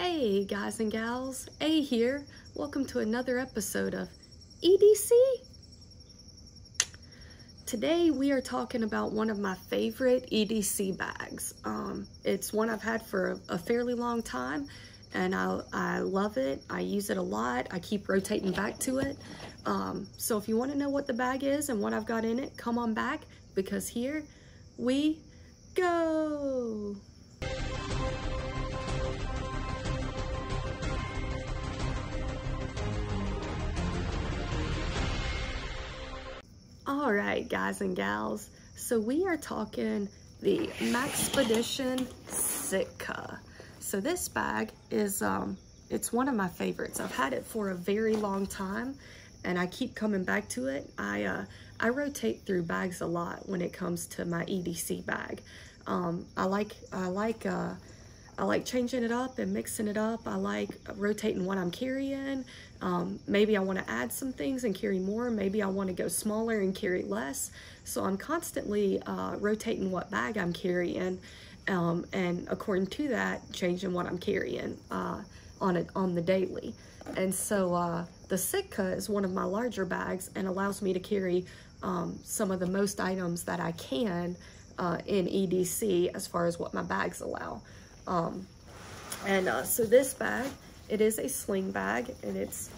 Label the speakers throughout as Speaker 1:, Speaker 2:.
Speaker 1: Hey guys and gals, A here. Welcome to another episode of EDC. Today we are talking about one of my favorite EDC bags. Um, it's one I've had for a, a fairly long time and I, I love it. I use it a lot. I keep rotating back to it. Um, so if you want to know what the bag is and what I've got in it, come on back because here we go. All right, guys and gals. So we are talking the Maxpedition Sitka. So this bag is, um, it's one of my favorites. I've had it for a very long time and I keep coming back to it. I, uh, I rotate through bags a lot when it comes to my EDC bag. Um, I like, I like, uh, I like changing it up and mixing it up. I like rotating what I'm carrying. Um, maybe I want to add some things and carry more. Maybe I want to go smaller and carry less. So I'm constantly uh, rotating what bag I'm carrying um, and according to that, changing what I'm carrying uh, on, it, on the daily. And so uh, the Sitka is one of my larger bags and allows me to carry um, some of the most items that I can uh, in EDC as far as what my bags allow. Um, and uh, so this bag, it is a sling bag and it's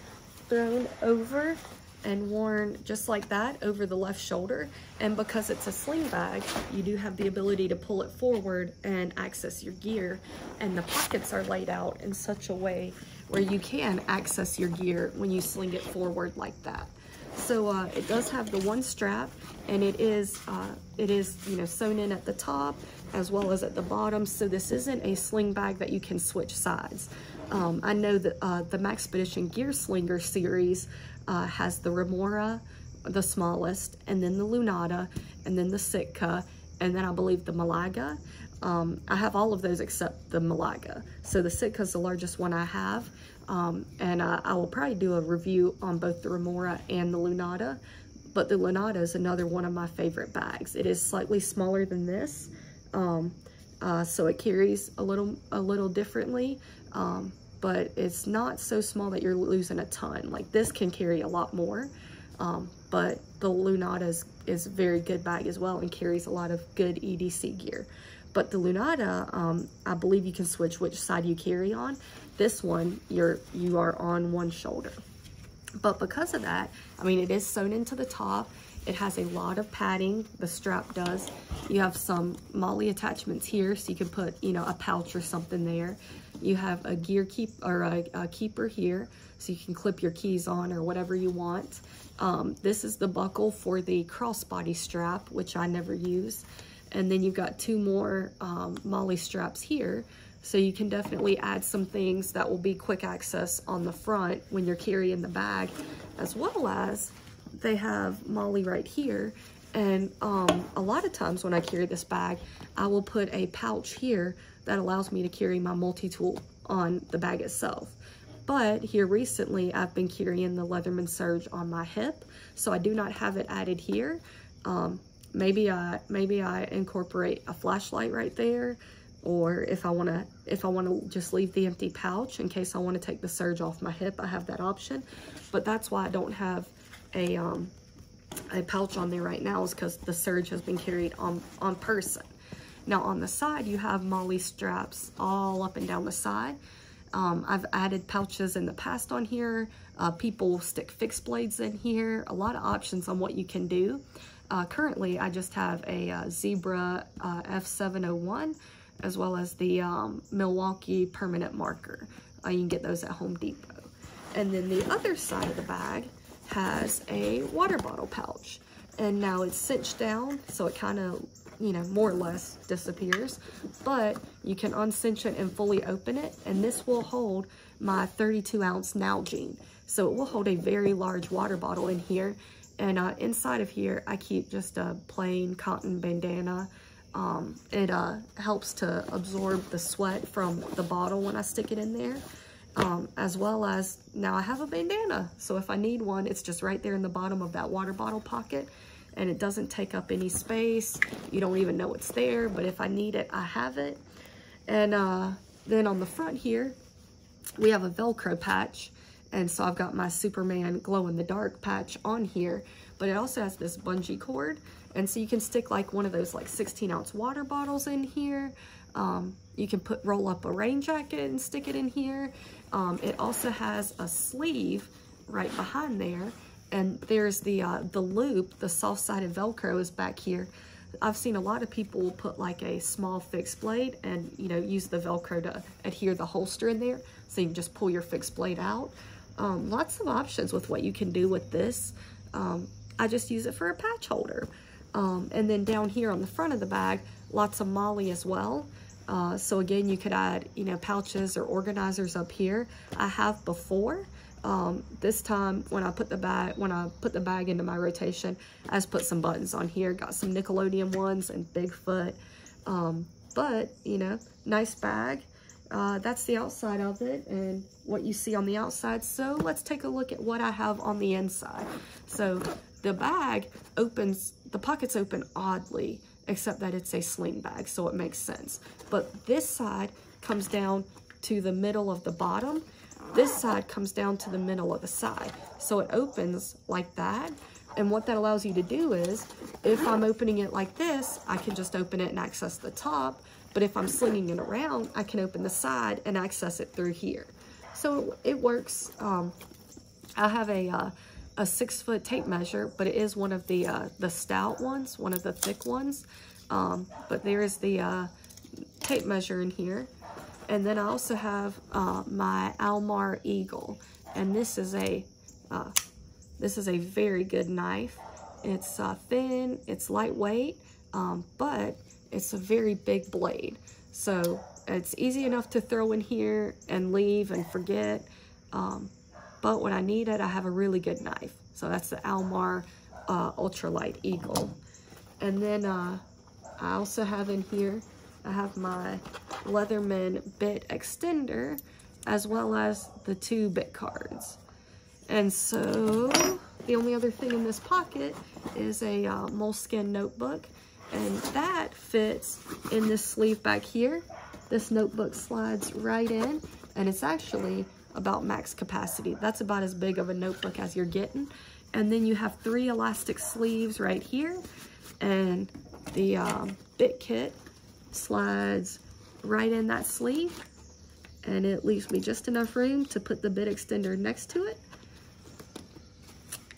Speaker 1: thrown over and worn just like that over the left shoulder. And because it's a sling bag, you do have the ability to pull it forward and access your gear. And the pockets are laid out in such a way where you can access your gear when you sling it forward like that. So uh, it does have the one strap and it is, uh, it is, you know, sewn in at the top as well as at the bottom. So this isn't a sling bag that you can switch sides. Um, I know that uh, the Maxpedition Gear Slinger series uh, has the Remora, the smallest, and then the Lunada, and then the Sitka, and then I believe the Malaga. Um, I have all of those except the Malaga. So the Sitka is the largest one I have. Um, and uh, I will probably do a review on both the Remora and the Lunada. But the Lunada is another one of my favorite bags. It is slightly smaller than this. Um, uh, so it carries a little, a little differently. Um, but it's not so small that you're losing a ton. Like this can carry a lot more. Um, but the Lunada is, is a very good bag as well and carries a lot of good EDC gear. But the Lunada, um, I believe you can switch which side you carry on. This one, you're, you are on one shoulder. But because of that, I mean, it is sewn into the top. It has a lot of padding, the strap does. You have some MOLLE attachments here, so you can put, you know, a pouch or something there. You have a gear keep or a, a keeper here, so you can clip your keys on or whatever you want. Um, this is the buckle for the crossbody strap, which I never use. And then you've got two more um, MOLLE straps here. So you can definitely add some things that will be quick access on the front when you're carrying the bag, as well as they have MOLLE right here. And um, a lot of times when I carry this bag, I will put a pouch here that allows me to carry my multi-tool on the bag itself. But here recently, I've been carrying the Leatherman Surge on my hip, so I do not have it added here. Um, maybe I maybe I incorporate a flashlight right there, or if I want to if I want to just leave the empty pouch in case I want to take the Surge off my hip, I have that option. But that's why I don't have a um, a pouch on there right now is because the Surge has been carried on on person. Now on the side, you have MOLLE straps all up and down the side. Um, I've added pouches in the past on here. Uh, people stick fixed blades in here. A lot of options on what you can do. Uh, currently, I just have a uh, Zebra uh, F701 as well as the um, Milwaukee permanent marker. Uh, you can get those at Home Depot. And then the other side of the bag has a water bottle pouch. And now it's cinched down, so it kind of you know, more or less disappears. But you can uncinch it and fully open it, and this will hold my 32 ounce Nalgene. So it will hold a very large water bottle in here. And uh, inside of here, I keep just a plain cotton bandana. Um, it uh, helps to absorb the sweat from the bottle when I stick it in there. Um, as well as now I have a bandana. So if I need one, it's just right there in the bottom of that water bottle pocket and it doesn't take up any space. You don't even know it's there, but if I need it, I have it. And uh, then on the front here, we have a Velcro patch. And so I've got my Superman glow in the dark patch on here, but it also has this bungee cord. And so you can stick like one of those like 16 ounce water bottles in here. Um, you can put roll up a rain jacket and stick it in here. Um, it also has a sleeve right behind there. And there's the, uh, the loop, the soft-sided Velcro is back here. I've seen a lot of people put like a small fixed blade and, you know, use the Velcro to adhere the holster in there. So you can just pull your fixed blade out. Um, lots of options with what you can do with this. Um, I just use it for a patch holder. Um, and then down here on the front of the bag, lots of MOLLE as well. Uh, so again, you could add, you know, pouches or organizers up here. I have before. Um, this time when I put the bag when I put the bag into my rotation, I just put some buttons on here. Got some Nickelodeon ones and Bigfoot. Um, but you know, nice bag. Uh, that's the outside of it and what you see on the outside. So let's take a look at what I have on the inside. So the bag opens, the pockets open oddly, except that it's a sling bag, so it makes sense. But this side comes down to the middle of the bottom. This side comes down to the middle of the side. So it opens like that. And what that allows you to do is, if I'm opening it like this, I can just open it and access the top. But if I'm slinging it around, I can open the side and access it through here. So it works. Um, I have a, uh, a six foot tape measure, but it is one of the, uh, the stout ones, one of the thick ones. Um, but there is the uh, tape measure in here. And then I also have uh, my Almar Eagle. And this is a, uh, this is a very good knife. It's uh, thin, it's lightweight, um, but it's a very big blade. So it's easy enough to throw in here and leave and forget. Um, but when I need it, I have a really good knife. So that's the Almar uh, Ultralight Eagle. And then uh, I also have in here, I have my Leatherman bit extender as well as the two bit cards. And so the only other thing in this pocket is a uh, Moleskine notebook and that fits in this sleeve back here. This notebook slides right in and it's actually about max capacity. That's about as big of a notebook as you're getting. And then you have three elastic sleeves right here and the um, bit kit slides right in that sleeve and it leaves me just enough room to put the bit extender next to it.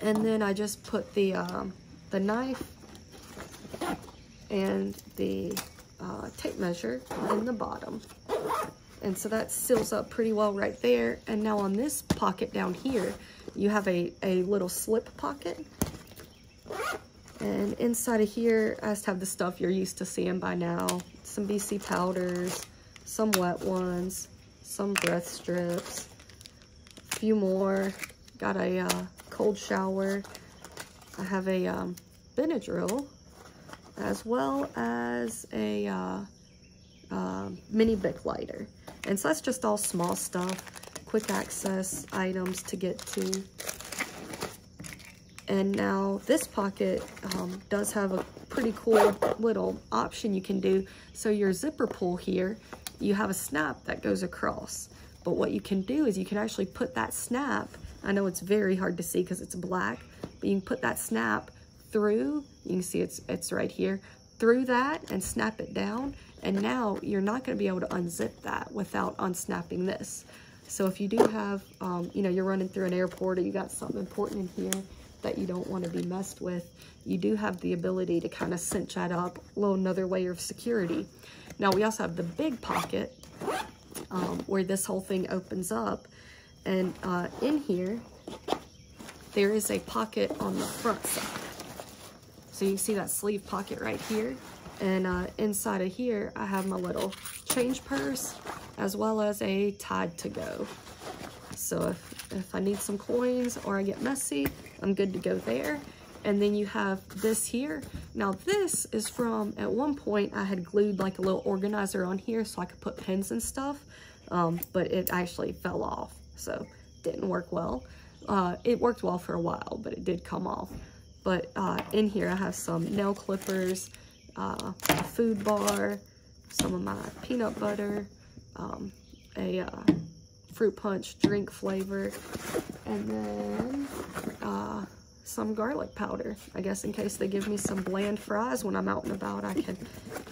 Speaker 1: And then I just put the, um, the knife and the uh, tape measure in the bottom. And so that seals up pretty well right there. And now on this pocket down here, you have a, a little slip pocket. And inside of here, I just have the stuff you're used to seeing by now. Some BC powders, some wet ones, some breath strips, a few more. Got a uh, cold shower. I have a um, Benadryl as well as a uh, mini Bic lighter. And so that's just all small stuff, quick access items to get to. And now this pocket um, does have a pretty cool little option you can do. So your zipper pull here, you have a snap that goes across. But what you can do is you can actually put that snap, I know it's very hard to see because it's black, but you can put that snap through, you can see it's, it's right here, through that and snap it down. And now you're not gonna be able to unzip that without unsnapping this. So if you do have, um, you know, you're running through an airport or you got something important in here that you don't wanna be messed with, you do have the ability to kind of cinch that up, a little another layer of security. Now we also have the big pocket um, where this whole thing opens up. And uh, in here, there is a pocket on the front side. So you see that sleeve pocket right here. And uh, inside of here, I have my little change purse as well as a Tide to go. So if, if I need some coins or I get messy, I'm good to go there. And then you have this here. Now this is from, at one point I had glued like a little organizer on here so I could put pens and stuff, um, but it actually fell off. So didn't work well. Uh, it worked well for a while, but it did come off. But uh, in here I have some nail clippers, uh, a food bar, some of my peanut butter, um, a uh, fruit punch drink flavor. And then uh, some garlic powder, I guess in case they give me some bland fries when I'm out and about, I can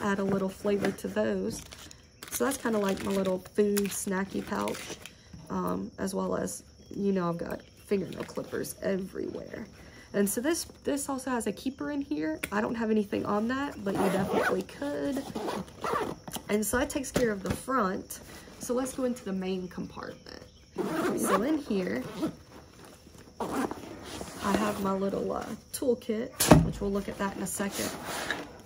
Speaker 1: add a little flavor to those. So that's kind of like my little food snacky pouch, um, as well as, you know, I've got fingernail clippers everywhere. And so this, this also has a keeper in here. I don't have anything on that, but you definitely could. And so that takes care of the front. So let's go into the main compartment. So in here, I have my little uh, toolkit, which we'll look at that in a second.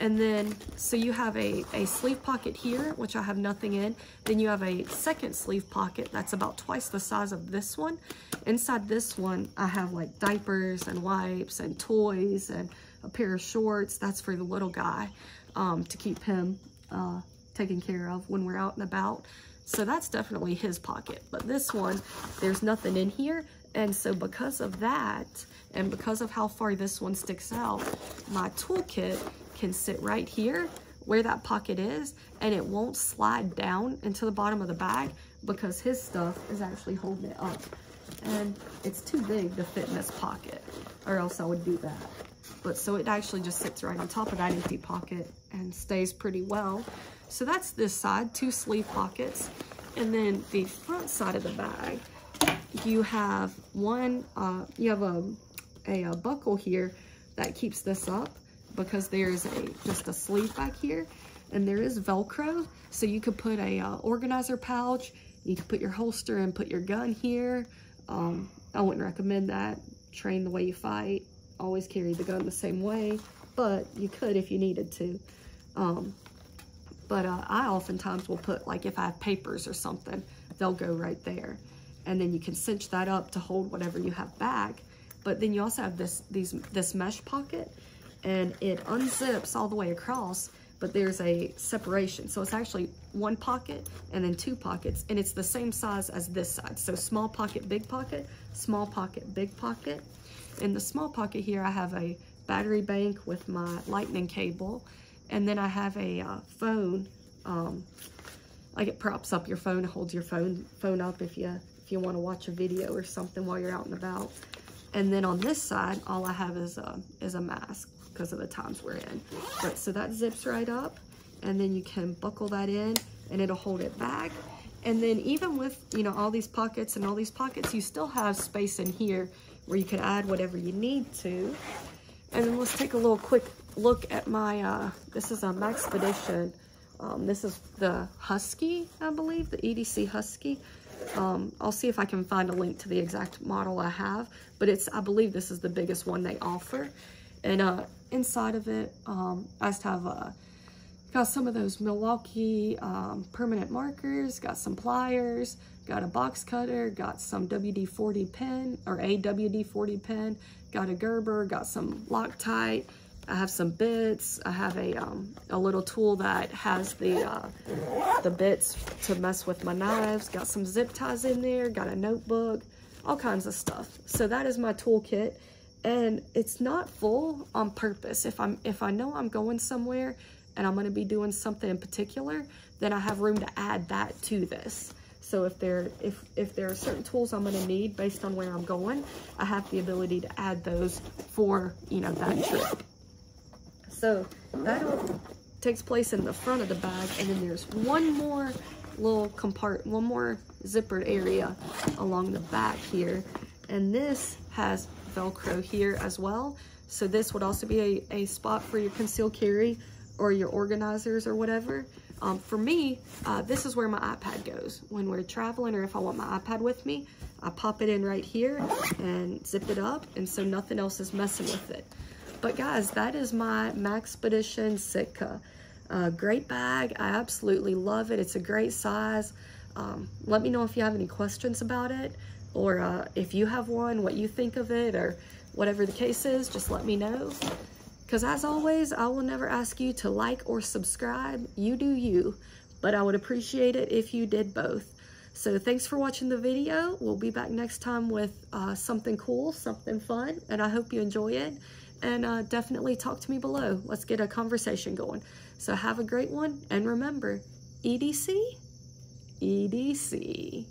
Speaker 1: And then, so you have a, a sleeve pocket here, which I have nothing in. Then you have a second sleeve pocket that's about twice the size of this one. Inside this one, I have like diapers and wipes and toys and a pair of shorts. That's for the little guy um, to keep him uh, taken care of when we're out and about. So that's definitely his pocket. But this one, there's nothing in here. And so because of that, and because of how far this one sticks out, my toolkit can sit right here where that pocket is and it won't slide down into the bottom of the bag because his stuff is actually holding it up. And it's too big to fit in this pocket or else I would do that. But so it actually just sits right on top of that empty pocket and stays pretty well. So that's this side, two sleeve pockets. And then the front side of the bag, you have one, uh, you have a, a, a buckle here that keeps this up because there's a just a sleeve back here and there is Velcro. So you could put a uh, organizer pouch, you could put your holster and put your gun here. Um, I wouldn't recommend that. Train the way you fight. Always carry the gun the same way, but you could if you needed to. Um, but uh, I oftentimes will put, like if I have papers or something, they'll go right there. And then you can cinch that up to hold whatever you have back. But then you also have this, these, this mesh pocket and it unzips all the way across, but there's a separation. So it's actually one pocket and then two pockets, and it's the same size as this side. So small pocket, big pocket, small pocket, big pocket. In the small pocket here, I have a battery bank with my lightning cable, and then I have a uh, phone, um, like it props up your phone, holds your phone phone up if you if you want to watch a video or something while you're out and about. And then on this side, all I have is a, is a mask because of the times we're in. But so that zips right up and then you can buckle that in and it'll hold it back. And then even with, you know, all these pockets and all these pockets, you still have space in here where you can add whatever you need to. And then let's take a little quick look at my, uh, this is a Maxpedition. Um, this is the Husky, I believe, the EDC Husky. Um, I'll see if I can find a link to the exact model I have, but it's, I believe this is the biggest one they offer. And uh, inside of it, um, I just have uh, got some of those Milwaukee um, permanent markers, got some pliers, got a box cutter, got some WD-40 pen or a WD-40 pen, got a Gerber, got some Loctite, I have some bits. I have a um, a little tool that has the uh, the bits to mess with my knives. Got some zip ties in there. Got a notebook. All kinds of stuff. So that is my toolkit and it's not full on purpose. If I'm if I know I'm going somewhere and I'm going to be doing something in particular, then I have room to add that to this. So if there if if there are certain tools I'm going to need based on where I'm going, I have the ability to add those for, you know, that trip. So that takes place in the front of the bag and then there's one more little compart one more zippered area along the back here and this has Velcro here as well. So this would also be a, a spot for your concealed carry or your organizers or whatever. Um, for me, uh, this is where my iPad goes. When we're traveling or if I want my iPad with me, I pop it in right here and zip it up and so nothing else is messing with it. But guys, that is my Maxpedition Sitka. Uh, great bag. I absolutely love it. It's a great size. Um, let me know if you have any questions about it or uh, if you have one, what you think of it, or whatever the case is, just let me know. Because as always, I will never ask you to like or subscribe. You do you. But I would appreciate it if you did both. So thanks for watching the video. We'll be back next time with uh, something cool, something fun, and I hope you enjoy it. And uh, definitely talk to me below. Let's get a conversation going. So have a great one, and remember, EDC, EDC.